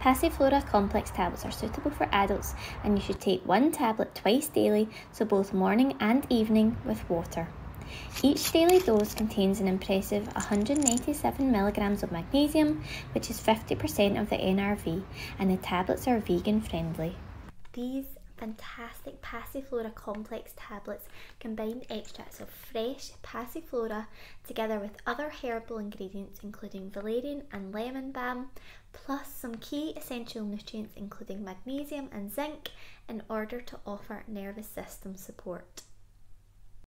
Passiflora complex tablets are suitable for adults and you should take one tablet twice daily, so both morning and evening with water. Each daily dose contains an impressive 187 milligrams of magnesium, which is 50% of the NRV, and the tablets are vegan friendly. These fantastic Passiflora complex tablets combine extracts of fresh Passiflora together with other herbal ingredients including valerian and lemon balm, plus some key essential nutrients including magnesium and zinc in order to offer nervous system support.